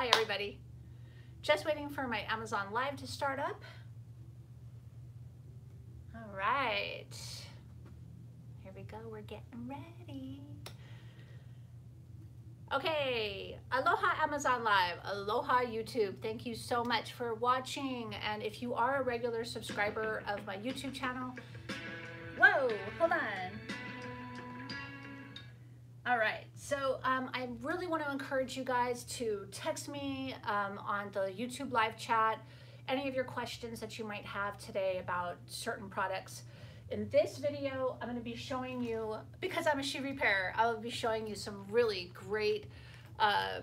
Hi, everybody. Just waiting for my Amazon Live to start up. All right. Here we go. We're getting ready. Okay, aloha Amazon Live, aloha YouTube. Thank you so much for watching. And if you are a regular subscriber of my YouTube channel, whoa, hold on. All right, so um, I really want to encourage you guys to text me um, on the YouTube live chat any of your questions that you might have today about certain products. In this video, I'm gonna be showing you, because I'm a shoe repairer, I will be showing you some really great uh,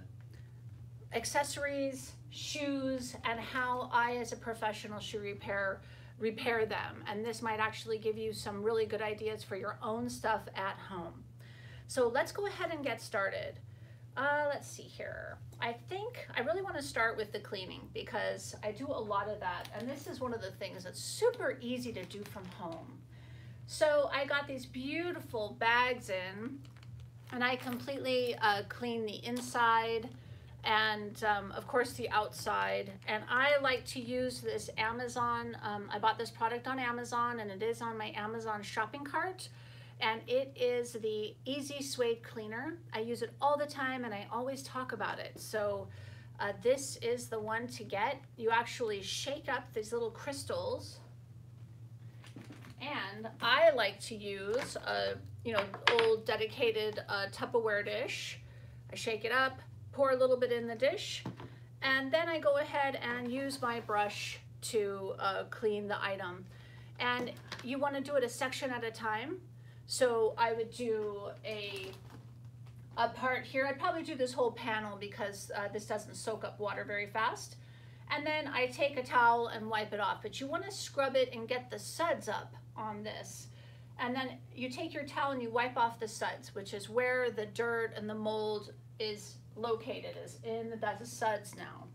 accessories, shoes, and how I, as a professional shoe repairer, repair them. And this might actually give you some really good ideas for your own stuff at home. So let's go ahead and get started. Uh, let's see here. I think I really want to start with the cleaning because I do a lot of that. And this is one of the things that's super easy to do from home. So I got these beautiful bags in and I completely uh, cleaned the inside and um, of course the outside. And I like to use this Amazon, um, I bought this product on Amazon and it is on my Amazon shopping cart. And it is the Easy Suede Cleaner. I use it all the time and I always talk about it. So uh, this is the one to get. You actually shake up these little crystals and I like to use a, you know, old dedicated uh, Tupperware dish. I shake it up, pour a little bit in the dish, and then I go ahead and use my brush to uh, clean the item. And you wanna do it a section at a time. So I would do a, a part here. I'd probably do this whole panel because uh, this doesn't soak up water very fast. And then I take a towel and wipe it off, but you wanna scrub it and get the suds up on this. And then you take your towel and you wipe off the suds, which is where the dirt and the mold is located, is in the, the suds now.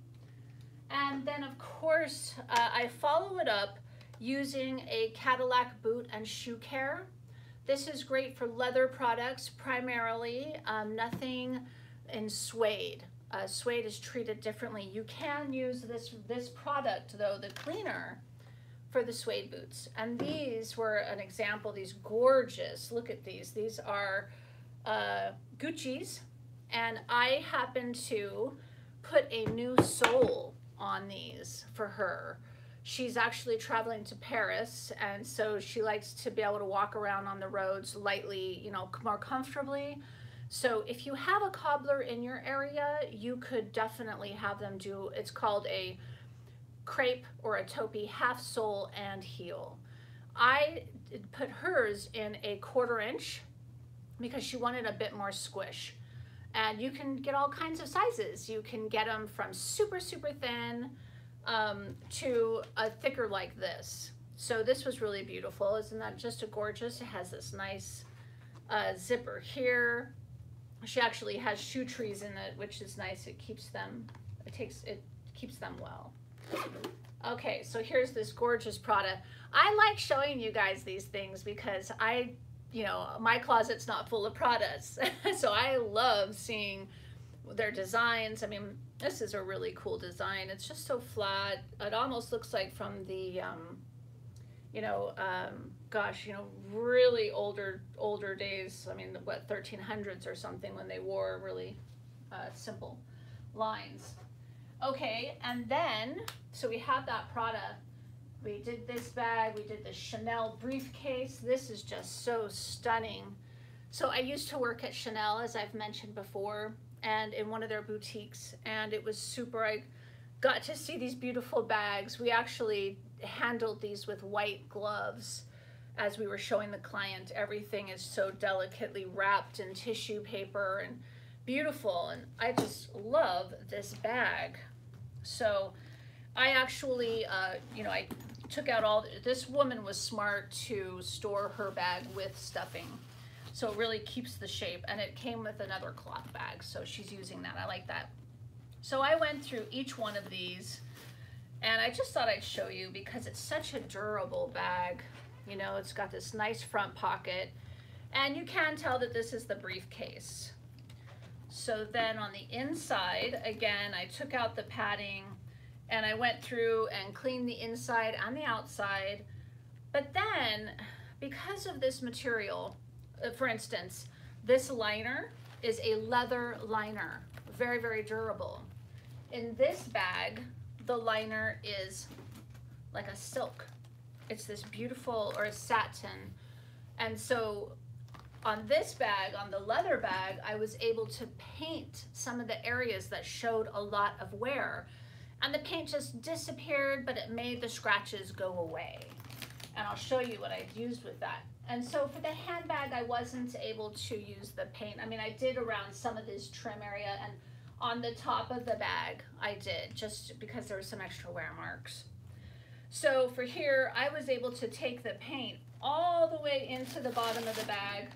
And then of course, uh, I follow it up using a Cadillac boot and shoe care. This is great for leather products primarily, um, nothing in suede. Uh, suede is treated differently. You can use this, this product though, the cleaner, for the suede boots. And these were an example, these gorgeous, look at these. These are uh, Gucci's. And I happened to put a new sole on these for her. She's actually traveling to Paris, and so she likes to be able to walk around on the roads lightly, you know, more comfortably. So if you have a cobbler in your area, you could definitely have them do, it's called a crepe or a taupe half sole and heel. I put hers in a quarter inch because she wanted a bit more squish. And you can get all kinds of sizes. You can get them from super, super thin um, to a thicker like this. So this was really beautiful. Isn't that just a gorgeous? It has this nice uh, zipper here. She actually has shoe trees in it, which is nice. It keeps them, it takes, it keeps them well. Okay, so here's this gorgeous Prada. I like showing you guys these things because I, you know, my closet's not full of Pradas. so I love seeing their designs. I mean, this is a really cool design. It's just so flat. It almost looks like from the, um, you know, um, gosh, you know, really older, older days. I mean, what, 1300s or something when they wore really uh, simple lines. Okay, and then, so we have that Prada. We did this bag, we did the Chanel briefcase. This is just so stunning. So I used to work at Chanel, as I've mentioned before, and in one of their boutiques, and it was super, I got to see these beautiful bags. We actually handled these with white gloves as we were showing the client. Everything is so delicately wrapped in tissue paper and beautiful, and I just love this bag. So I actually, uh, you know, I took out all, this woman was smart to store her bag with stuffing. So it really keeps the shape and it came with another cloth bag. So she's using that, I like that. So I went through each one of these and I just thought I'd show you because it's such a durable bag. You know, it's got this nice front pocket and you can tell that this is the briefcase. So then on the inside, again, I took out the padding and I went through and cleaned the inside and the outside. But then, because of this material, Uh, for instance, this liner is a leather liner, very, very durable. In this bag, the liner is like a silk. It's this beautiful, or a satin. And so on this bag, on the leather bag, I was able to paint some of the areas that showed a lot of wear. And the paint just disappeared, but it made the scratches go away. And I'll show you what I've used with that. And so for the handbag, I wasn't able to use the paint. I mean, I did around some of this trim area and on the top of the bag, I did, just because there was some extra wear marks. So for here, I was able to take the paint all the way into the bottom of the bag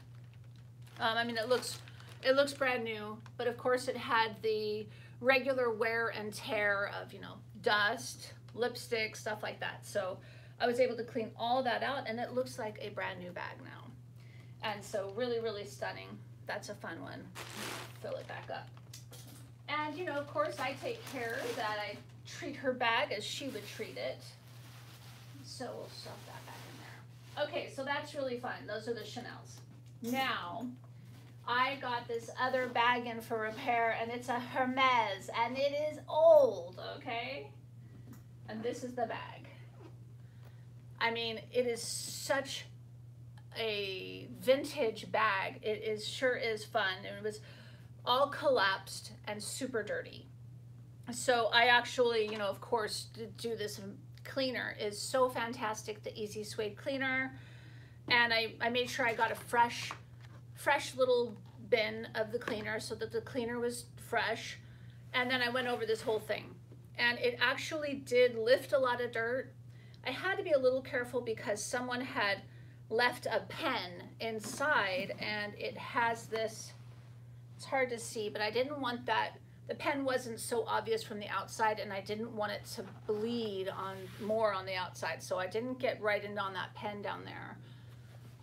um, I mean, it looks, it looks brand new, but of course it had the regular wear and tear of, you know, dust, lipstick, stuff like that. So I was able to clean all that out and it looks like a brand new bag now. And so really, really stunning. That's a fun one. Fill it back up. And you know, of course I take care that I treat her bag as she would treat it. So we'll stuff that back in there. Okay, so that's really fun. Those are the Chanel's. Now, I got this other bag in for repair and it's a Hermes and it is old, okay? And this is the bag. I mean, it is such a vintage bag. It is sure is fun. And it was all collapsed and super dirty. So I actually, you know, of course, do this cleaner is so fantastic, the Easy Suede cleaner. And I, I made sure I got a fresh, fresh little bin of the cleaner so that the cleaner was fresh. And then I went over this whole thing. And it actually did lift a lot of dirt. I had to be a little careful because someone had left a pen inside and it has this, it's hard to see, but I didn't want that, the pen wasn't so obvious from the outside and I didn't want it to bleed on more on the outside. So I didn't get right in on that pen down there.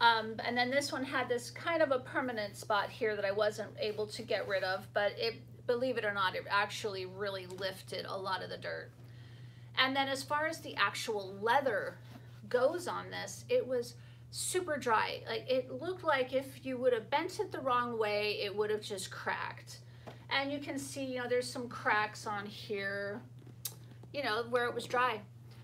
Um, and then this one had this kind of a permanent spot here that I wasn't able to get rid of, but it, believe it or not, it actually really lifted a lot of the dirt. And then as far as the actual leather goes on this, it was super dry. Like it looked like if you would have bent it the wrong way, it would have just cracked. And you can see, you know, there's some cracks on here, you know, where it was dry.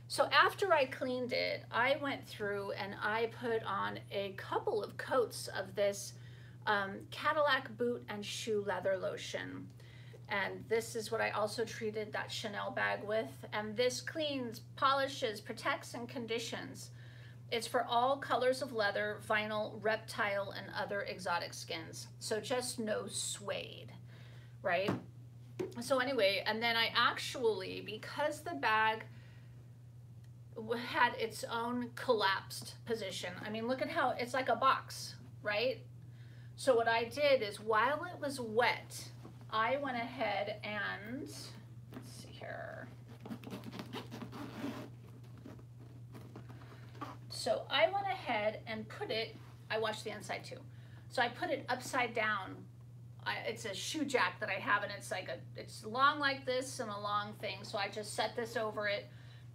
So after I cleaned it, I went through and I put on a couple of coats of this um, Cadillac boot and shoe leather lotion. And this is what I also treated that Chanel bag with. And this cleans, polishes, protects, and conditions. It's for all colors of leather, vinyl, reptile, and other exotic skins. So just no suede, right? So anyway, and then I actually, because the bag had its own collapsed position. I mean, look at how it's like a box, right? So what I did is while it was wet, I went ahead and, let's see here. So I went ahead and put it, I washed the inside too. So I put it upside down. I, it's a shoe jack that I have and it's like a, it's long like this and a long thing. So I just set this over it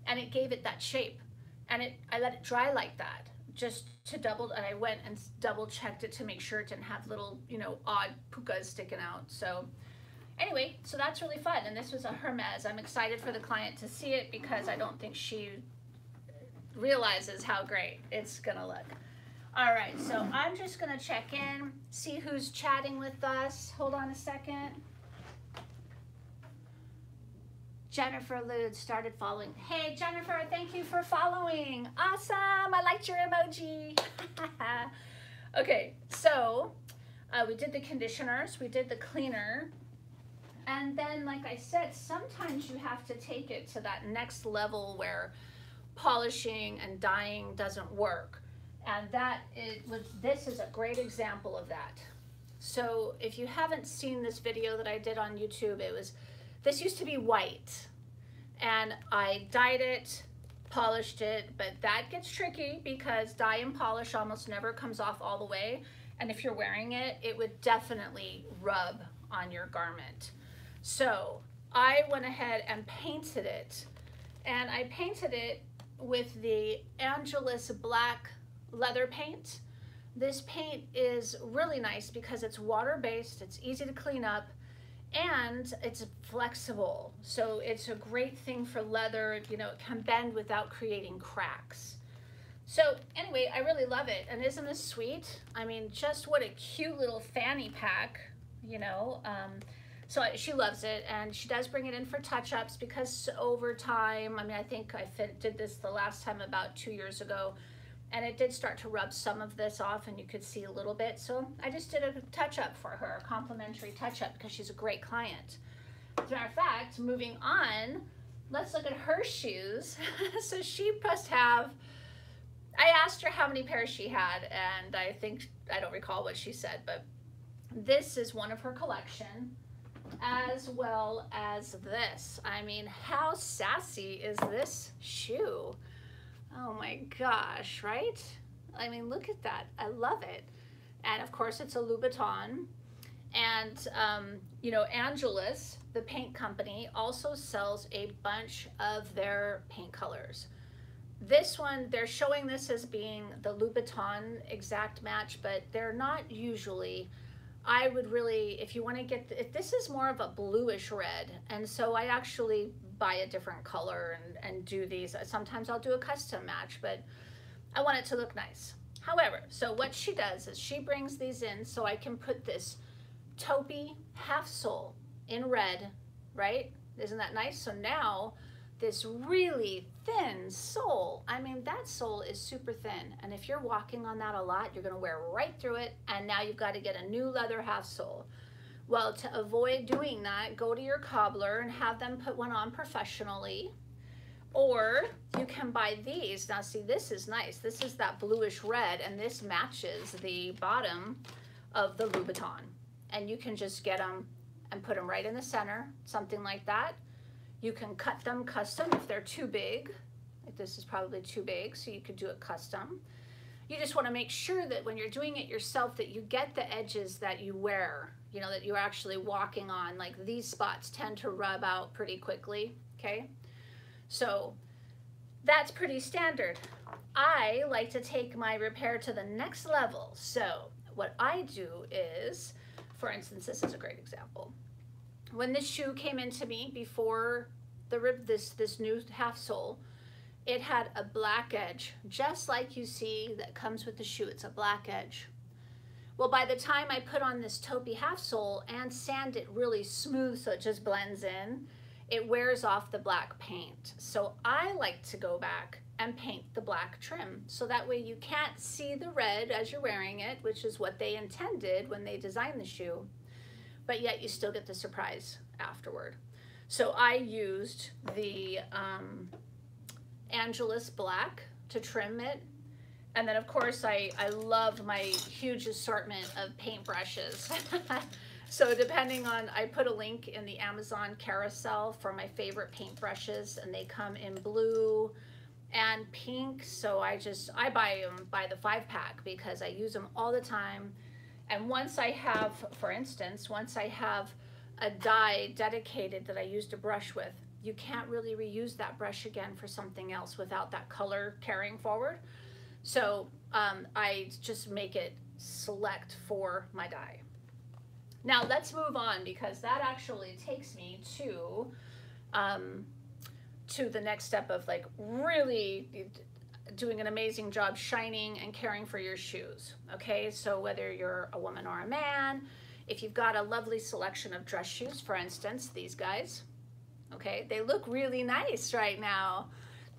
and it gave it that shape. And it, I let it dry like that just to double, and I went and double checked it to make sure it didn't have little, you know, odd pukas sticking out. So anyway, so that's really fun. And this was a Hermes. I'm excited for the client to see it because I don't think she realizes how great it's gonna look. All right, so I'm just gonna check in, see who's chatting with us. Hold on a second. Jennifer Lude started following. Hey, Jennifer, thank you for following. Awesome. I liked your emoji. okay, so uh, we did the conditioners, we did the cleaner. And then, like I said, sometimes you have to take it to that next level where polishing and dyeing doesn't work. And that it was, this is a great example of that. So if you haven't seen this video that I did on YouTube, it was this used to be white and I dyed it, polished it, but that gets tricky because dye and polish almost never comes off all the way. And if you're wearing it, it would definitely rub on your garment. So I went ahead and painted it and I painted it with the Angelus black leather paint. This paint is really nice because it's water-based, it's easy to clean up, and it's flexible. So it's a great thing for leather, you know, it can bend without creating cracks. So anyway, I really love it. And isn't this sweet? I mean, just what a cute little fanny pack, you know. Um, so she loves it and she does bring it in for touch-ups because over time, I mean, I think I fit, did this the last time about two years ago and it did start to rub some of this off and you could see a little bit. So I just did a touch-up for her, a complimentary touch-up because she's a great client. As a matter of fact, moving on, let's look at her shoes. so she must have, I asked her how many pairs she had and I think, I don't recall what she said, but this is one of her collection as well as this. I mean, how sassy is this shoe? Oh my gosh, right? I mean, look at that. I love it. And of course, it's a Louboutin. And, um, you know, Angelus, the paint company, also sells a bunch of their paint colors. This one, they're showing this as being the Louboutin exact match, but they're not usually I would really, if you want to get, if this is more of a bluish red, and so I actually buy a different color and, and do these. Sometimes I'll do a custom match, but I want it to look nice. However, so what she does is she brings these in so I can put this Topy half sole in red, right? Isn't that nice? So now this really thin sole. I mean, that sole is super thin. And if you're walking on that a lot, you're gonna wear right through it. And now you've got to get a new leather half sole. Well, to avoid doing that, go to your cobbler and have them put one on professionally. Or you can buy these. Now see, this is nice. This is that bluish red and this matches the bottom of the Louboutin. And you can just get them and put them right in the center, something like that. You can cut them custom if they're too big. Like this is probably too big, so you could do it custom. You just want to make sure that when you're doing it yourself that you get the edges that you wear, you know, that you're actually walking on. Like these spots tend to rub out pretty quickly, okay? So that's pretty standard. I like to take my repair to the next level. So what I do is, for instance, this is a great example when this shoe came into me before the rib this this new half sole it had a black edge just like you see that comes with the shoe it's a black edge well by the time I put on this Topy half sole and sand it really smooth so it just blends in it wears off the black paint so I like to go back and paint the black trim so that way you can't see the red as you're wearing it which is what they intended when they designed the shoe but yet you still get the surprise afterward. So I used the um, Angelus Black to trim it. And then of course I, I love my huge assortment of paintbrushes. so depending on, I put a link in the Amazon carousel for my favorite paintbrushes and they come in blue and pink. So I just, I buy them by the five pack because I use them all the time. And once I have, for instance, once I have a dye dedicated that I used a brush with, you can't really reuse that brush again for something else without that color carrying forward. So um, I just make it select for my dye. Now let's move on because that actually takes me to um, to the next step of like really doing an amazing job shining and caring for your shoes. Okay, so whether you're a woman or a man, if you've got a lovely selection of dress shoes, for instance, these guys, okay, they look really nice right now.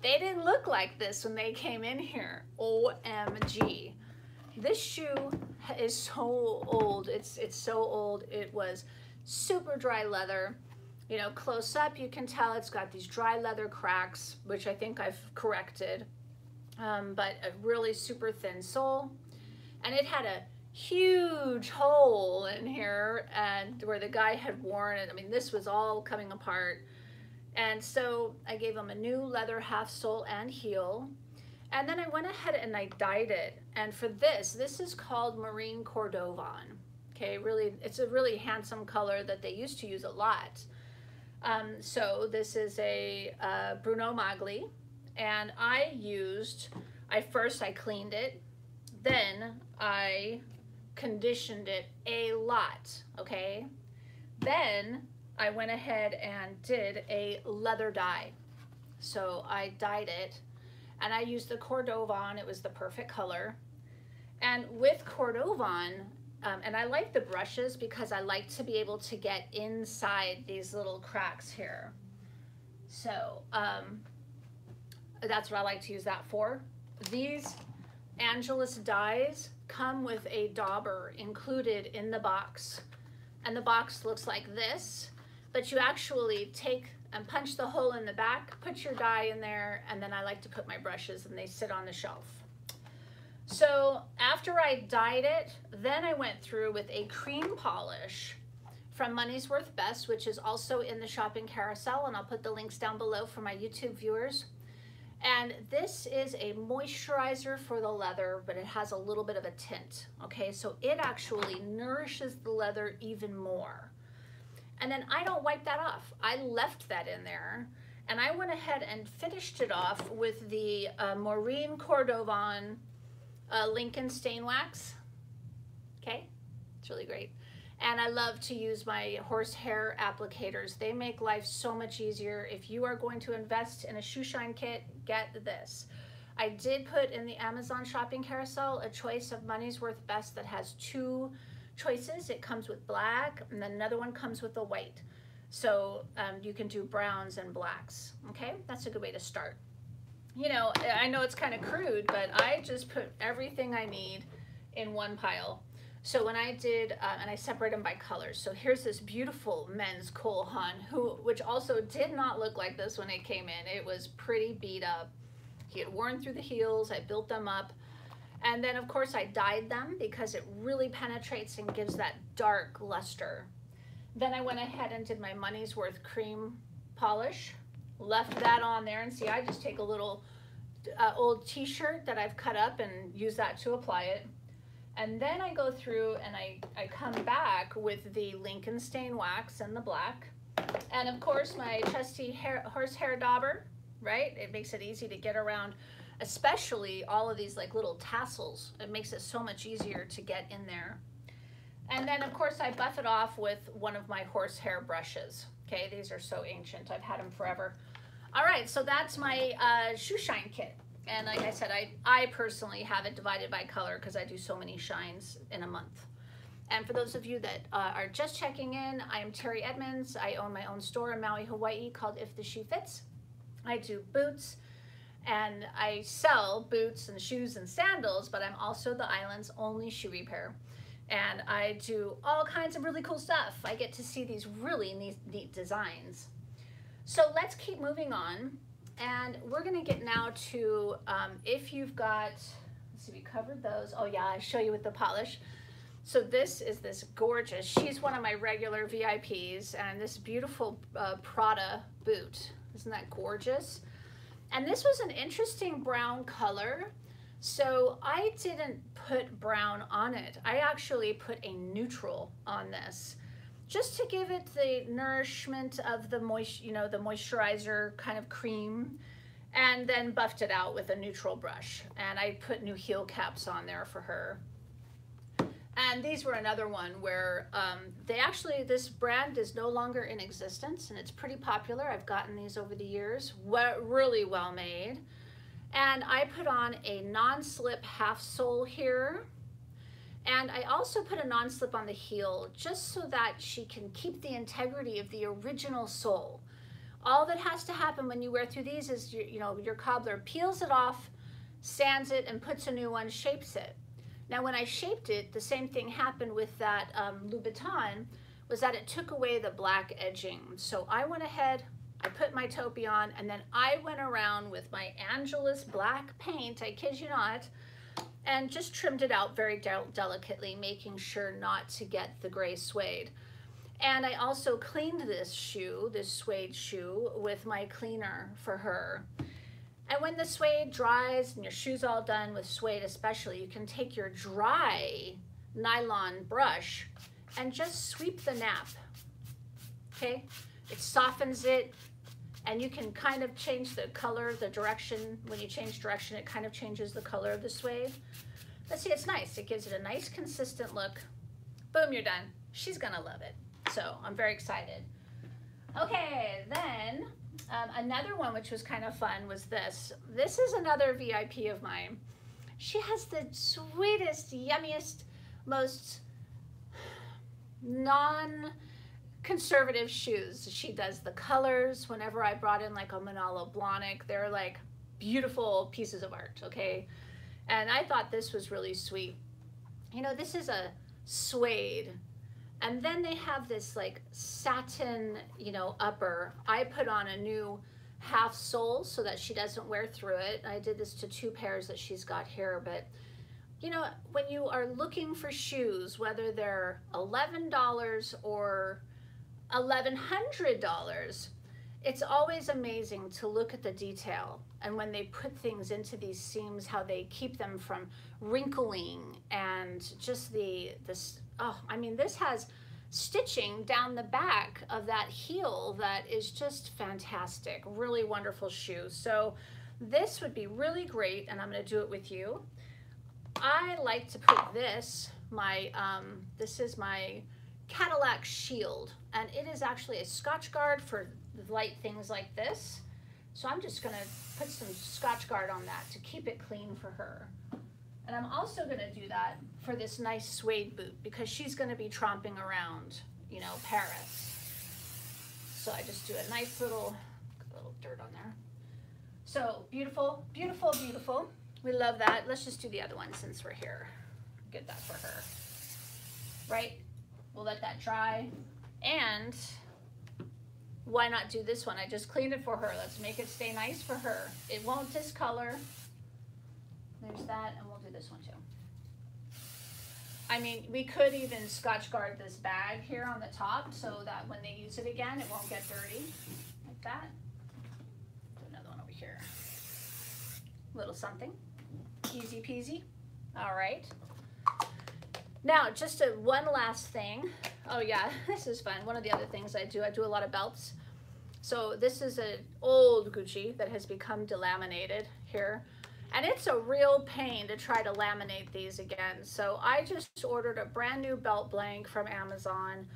They didn't look like this when they came in here. OMG. This shoe is so old. It's, it's so old. It was super dry leather. You know, close up, you can tell it's got these dry leather cracks, which I think I've corrected um, but a really super thin sole. And it had a huge hole in here and where the guy had worn it. I mean, this was all coming apart. And so I gave him a new leather half sole and heel. And then I went ahead and I dyed it. And for this, this is called Marine Cordovan. Okay, really, it's a really handsome color that they used to use a lot. Um, so this is a uh, Bruno Magli, and I used, I first I cleaned it, then I conditioned it a lot, okay? Then I went ahead and did a leather dye. So I dyed it and I used the Cordovan, it was the perfect color. And with Cordovan, um, and I like the brushes because I like to be able to get inside these little cracks here. So um, that's what I like to use that for. These Angelus dyes come with a dauber included in the box. And the box looks like this, but you actually take and punch the hole in the back, put your dye in there, and then I like to put my brushes and they sit on the shelf. So after I dyed it, then I went through with a cream polish from Moneysworth Best, which is also in the shopping carousel, and I'll put the links down below for my YouTube viewers. And this is a moisturizer for the leather, but it has a little bit of a tint, okay? So it actually nourishes the leather even more. And then I don't wipe that off. I left that in there, and I went ahead and finished it off with the uh, Marine Cordovan uh, Lincoln Stain Wax, okay? It's really great. And I love to use my horsehair applicators. They make life so much easier. If you are going to invest in a shoe shine kit, get this. I did put in the Amazon shopping carousel a choice of Moneysworth Best that has two choices. It comes with black and then another one comes with the white. So um, you can do browns and blacks, okay? That's a good way to start. You know, I know it's kind of crude, but I just put everything I need in one pile. So when I did, uh, and I separate them by colors. So here's this beautiful men's Cole Haan, who, which also did not look like this when it came in. It was pretty beat up. He had worn through the heels. I built them up. And then of course I dyed them because it really penetrates and gives that dark luster. Then I went ahead and did my Moneysworth cream polish, left that on there and see, I just take a little uh, old t-shirt that I've cut up and use that to apply it. And then I go through and I, I come back with the Lincoln Stain Wax and the black. And of course my trusty hair, horsehair dauber, right? It makes it easy to get around, especially all of these like little tassels. It makes it so much easier to get in there. And then of course I buff it off with one of my horsehair brushes. Okay, these are so ancient. I've had them forever. All right, so that's my uh, shoe shine kit. And like I said, I, I personally have it divided by color because I do so many shines in a month. And for those of you that uh, are just checking in, I am Teri Edmonds. I own my own store in Maui, Hawaii called If the Shoe Fits. I do boots and I sell boots and shoes and sandals, but I'm also the island's only shoe repair. And I do all kinds of really cool stuff. I get to see these really neat, neat designs. So let's keep moving on. And we're gonna get now to, um, if you've got, let's see, we covered those. Oh yeah, I show you with the polish. So this is this gorgeous, she's one of my regular VIPs and this beautiful uh, Prada boot. Isn't that gorgeous? And this was an interesting brown color. So I didn't put brown on it. I actually put a neutral on this just to give it the nourishment of the moist, you know, the moisturizer kind of cream and then buffed it out with a neutral brush. And I put new heel caps on there for her. And these were another one where um, they actually, this brand is no longer in existence and it's pretty popular. I've gotten these over the years, really well made. And I put on a non-slip half sole here and I also put a non-slip on the heel just so that she can keep the integrity of the original sole. All that has to happen when you wear through these is, you, you know, your cobbler peels it off, sands it, and puts a new one, shapes it. Now, when I shaped it, the same thing happened with that um, Louboutin, was that it took away the black edging. So I went ahead, I put my Topy on, and then I went around with my Angelus black paint, I kid you not, and just trimmed it out very del delicately, making sure not to get the gray suede. And I also cleaned this shoe, this suede shoe, with my cleaner for her. And when the suede dries and your shoe's all done with suede especially, you can take your dry nylon brush and just sweep the nap. Okay, it softens it and you can kind of change the color, the direction. When you change direction, it kind of changes the color of the suede. But see, it's nice. It gives it a nice consistent look. Boom, you're done. She's gonna love it. So I'm very excited. Okay, then um, another one which was kind of fun was this. This is another VIP of mine. She has the sweetest, yummiest, most non conservative shoes. She does the colors. Whenever I brought in like a Manolo Blahnik, they're like beautiful pieces of art, okay? And I thought this was really sweet. You know, this is a suede. And then they have this like satin, you know, upper. I put on a new half sole so that she doesn't wear through it. I did this to two pairs that she's got here, but you know, when you are looking for shoes, whether they're $11 or $1,100, it's always amazing to look at the detail and when they put things into these seams, how they keep them from wrinkling and just the, this, oh, I mean, this has stitching down the back of that heel that is just fantastic. Really wonderful shoe. So this would be really great, and I'm gonna do it with you. I like to put this, my, um, this is my Cadillac Shield, and it is actually a Scotchgard for light things like this. So I'm just gonna put some Scotchgard on that to keep it clean for her. And I'm also gonna do that for this nice suede boot because she's gonna be tromping around, you know, Paris. So I just do a nice little, little dirt on there. So beautiful, beautiful, beautiful. We love that. Let's just do the other one since we're here. Get that for her. Right? We'll let that dry. And why not do this one? I just cleaned it for her. Let's make it stay nice for her. It won't discolor. There's that, this one too. I mean, we could even Scotchgard this bag here on the top so that when they use it again, it won't get dirty, like that. Another one over here. Little something, easy peasy. All right. Now, just a, one last thing. Oh yeah, this is fun. One of the other things I do, I do a lot of belts. So this is an old Gucci that has become delaminated here. And it's a real pain to try to laminate these again. So I just ordered a brand new belt blank from Amazon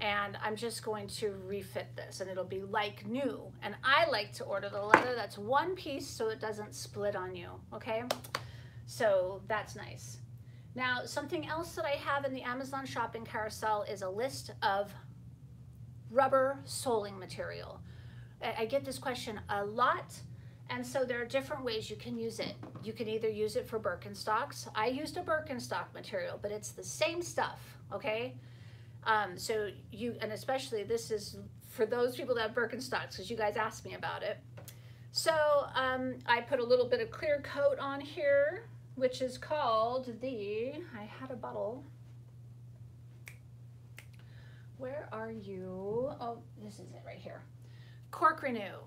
and I'm just going to refit this and it'll be like new. And I like to order the leather that's one piece so it doesn't split on you, okay? So that's nice. Now, something else that I have in the Amazon shopping carousel is a list of rubber soling material. I get this question a lot and so there are different ways you can use it. You can either use it for Birkenstocks. I used a Birkenstock material, but it's the same stuff, okay? Um, so you, and especially this is for those people that have Birkenstocks, because you guys asked me about it. So um, I put a little bit of clear coat on here, which is called the, I had a bottle. Where are you? Oh, this is it right here. Cork Renew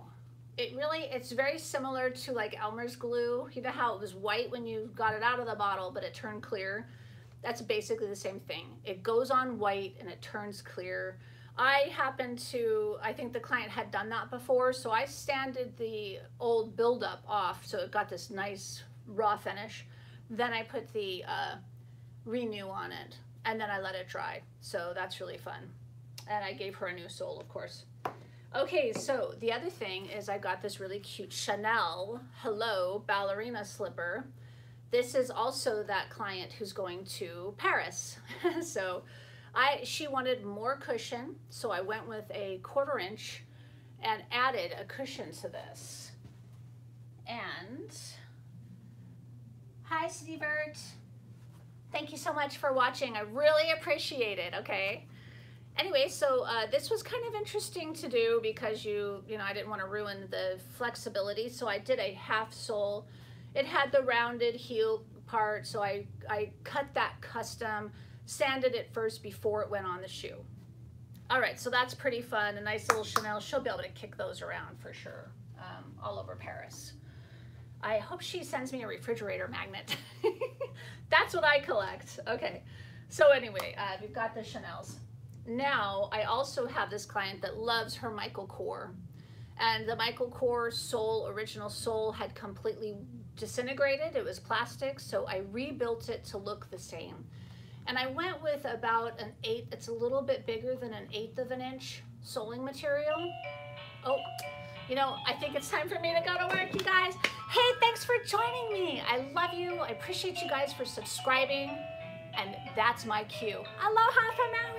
it really it's very similar to like Elmer's glue. You know how it was white when you got it out of the bottle, but it turned clear. That's basically the same thing. It goes on white and it turns clear. I happened to, I think the client had done that before, so I sanded the old buildup off so it got this nice raw finish. Then I put the uh, renew on it and then I let it dry. So that's really fun. And I gave her a new sole, of course. Okay, so the other thing is I got this really cute Chanel Hello ballerina slipper. This is also that client who's going to Paris. so I she wanted more cushion, so I went with a quarter inch and added a cushion to this. And hi Stevert. Thank you so much for watching. I really appreciate it, okay? Anyway, so uh, this was kind of interesting to do because you, you know, I didn't want to ruin the flexibility. So I did a half sole. It had the rounded heel part. So I, I cut that custom, sanded it first before it went on the shoe. All right, so that's pretty fun. A nice little Chanel. She'll be able to kick those around for sure um, all over Paris. I hope she sends me a refrigerator magnet. that's what I collect. Okay. So anyway, uh, we've got the Chanels. Now, I also have this client that loves her Michael Kors. And the Michael Kors sole, original sole, had completely disintegrated. It was plastic, so I rebuilt it to look the same. And I went with about an eighth, it's a little bit bigger than an eighth of an inch soling material. Oh, you know, I think it's time for me to go to work, you guys. Hey, thanks for joining me. I love you. I appreciate you guys for subscribing. And that's my cue. Aloha from Maui.